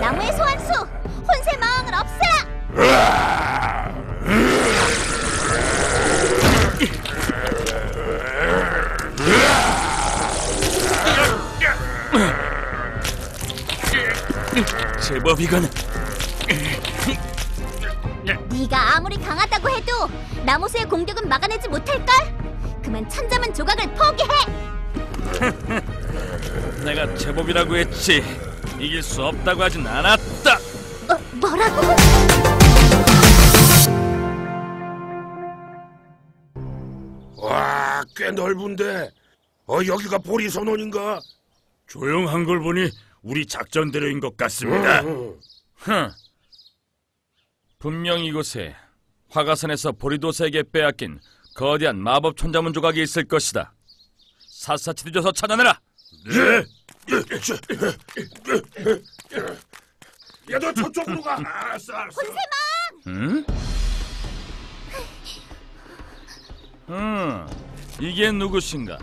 나무의 소환수 혼세 마왕을 없애라. 제법 이건 네가 아무리 강하다고 해도 나무수의 공격은 막아내지 못할걸? 그만 천자만 조각을 포기해! 내가 제법이라고 했지. 이길 수 없다고 하진 않았다. 어, 뭐라고? 와, 꽤 넓은데. 어, 여기가 보리 선원인가? 조용한 걸 보니 우리 작전대로인 것 같습니다. 응. 흥. 분명 이곳에 화가산에서 보리도사에게 빼앗긴 거대한 마법 천자문 조각이 있을 것이다. 샅샅이 뒤져서 찾아내라. 예. 예, 저, 야, 너 저쪽으로 가. 알았어, 알았어. 응? 음, 이게 누구신가?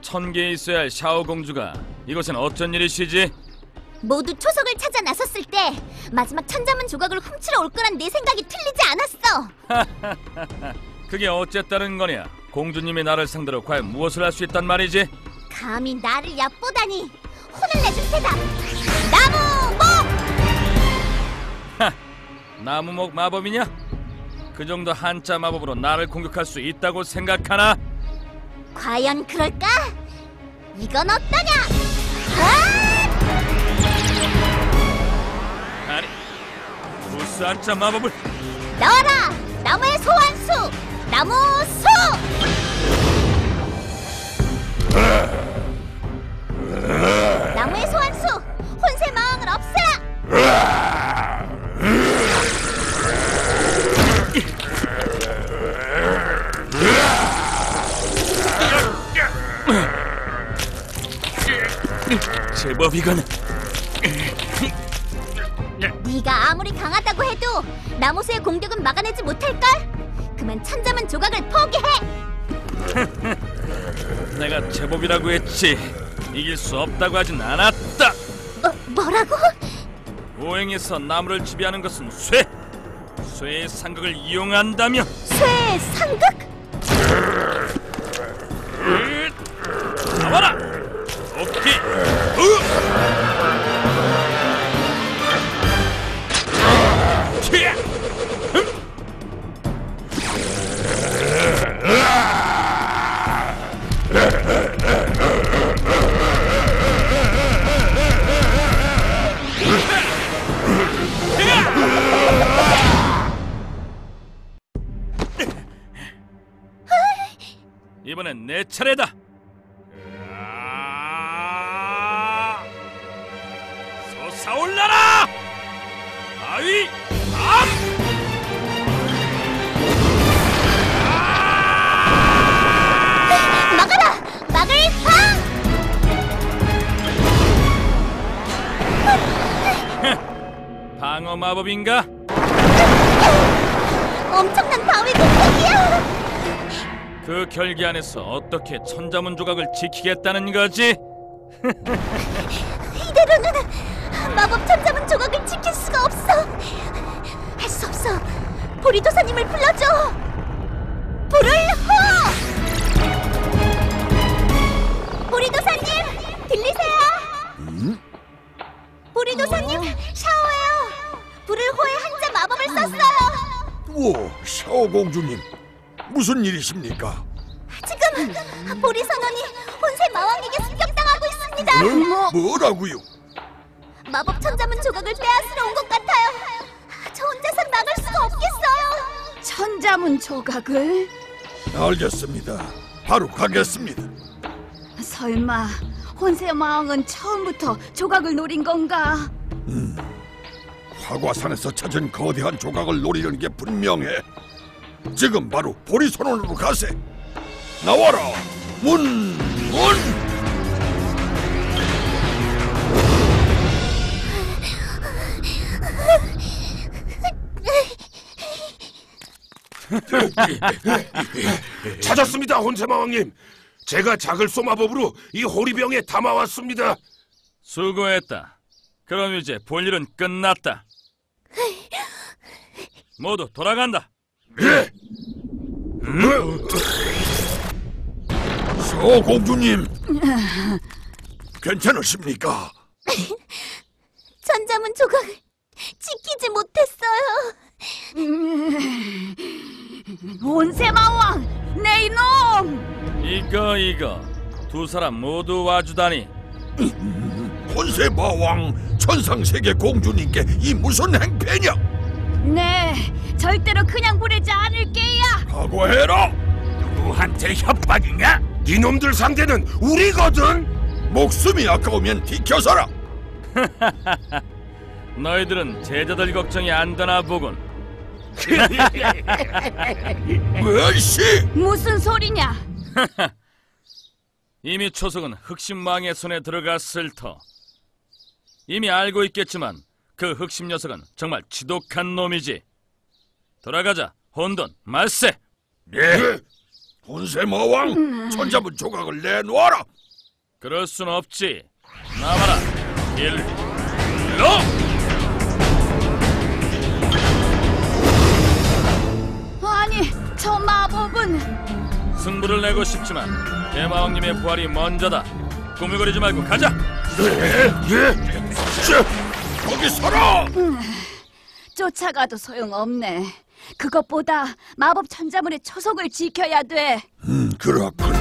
천계에 있어야 할 샤오 공주가 이곳엔 어쩐 일이시지? 모두 초석을 찾아 나섰을 때 마지막 천자문 조각을 훔치러 올 거란 내 생각이 틀리지 않았어! 그게 어쨌다는 거냐? 공주님이 나를 상대로 과연 무엇을 할 수 있단 말이지? 감히 나를 얕보다니 혼을 내줄 테다! 나무 목! 나무목 마법이냐? 그 정도 한자 마법으로 나를 공격할 수 있다고 생각하나? 과연 그럴까? 이건 어떠냐? 아! 아니, 무슨 한자 마법을? 나와라! 나무의 소환수! 나무수! 제법 이건 네가 아무리 강하다고 해도 나무수의 공격은 막아내지 못할걸? 그만 천자만 조각을 포기해! 내가 제법이라고 했지. 이길 수 없다고 하진 않았다. 어, 뭐라고? 오행에서 나무를 지배하는 것은 쇠. 쇠의 상극을 이용한다면 쇠 상극? 이번엔 내 차례다. 솟아올라라! 아위 암! 막아라! 막을 방! 방어 마법인가? 엄청난 바위 공격이야! 그 결계 안에서 어떻게 천자문 조각을 지키겠다는 거지? 이대로는 마법 천자문 조각을 지킬 수가 없어! 할 수 없어! 보리도사님을 불러줘! 불을 호! 보리도사님! 들리세요? 보리도사님 샤워해요! 불을 호의 한자 마법을 썼어요! 오, 샤오 공주님, 무슨 일이십니까? 지금 보리 선원이 혼세 마왕에게 습격당하고 있습니다. 어? 뭐라고요? 마법 천자문 조각을 빼앗으러 온 것 같아요. 저 혼자선 막을 수가 없겠어요. 천자문 조각을 알겠습니다. 바로 가겠습니다. 설마 혼세 마왕은 처음부터 조각을 노린 건가? 화과산에서 찾은 거대한 조각을 노리는 게 분명해. 지금 바로 보리선원으로 가세. 나와라, 문, 문. 찾았습니다, 혼세마왕님. 제가 작을 쏘마법으로 이 호리병에 담아왔습니다. 수고했다. 그럼 이제 볼 일은 끝났다. 모두 돌아간다. 예. 서공주님, 괜찮으십니까? 천자문 조각을 지키지 못했어요. 온세마왕, 내 이놈! 이거 이거 두 사람 모두 와주다니 혼세 마왕 천상세계 공주님께 이 무슨 행패냐? 네, 절대로 그냥 보내지 않을게야. 각오해라. 누구한테 협박이냐? 니놈들 상대는 우리거든. 목숨이 아까우면 비켜서라. 너희들은 제자들 걱정이 안 되나 보군. 왜씨? 무슨 소리냐? 이미 초석은 흑심망의 손에 들어갔을 터. 이미 알고 있겠지만 그 흑심 녀석은 정말 지독한 놈이지. 돌아가자, 혼돈, 말세. 네. 혼세 마왕 천자문 조각을 내놓아라. 그럴 순 없지. 나와라, 일로. 저 마법은 승부를 내고 싶지만 대마왕님의 부활이 먼저다. 꾸물거리지 말고 가자. 네. 예. 자, 거기 서라. 쫓아가도 소용없네. 그것보다 마법 천자문의 초석을 지켜야 돼. 음, 그렇군.